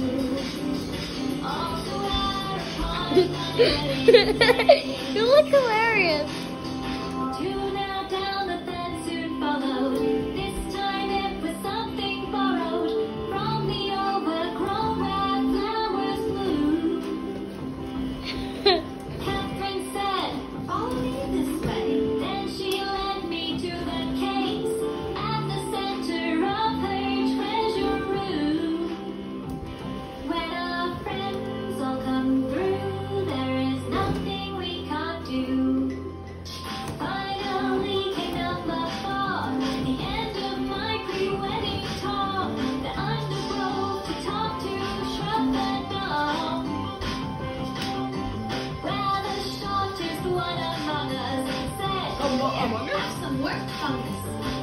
you look hilarious. Congress said, have some work from this.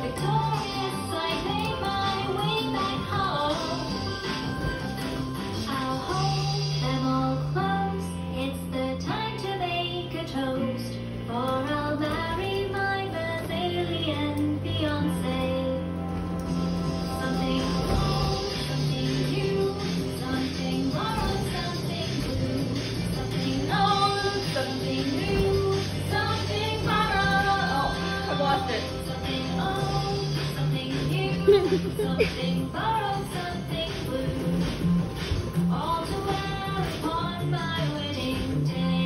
something borrowed, something blue. All to wear upon my wedding day.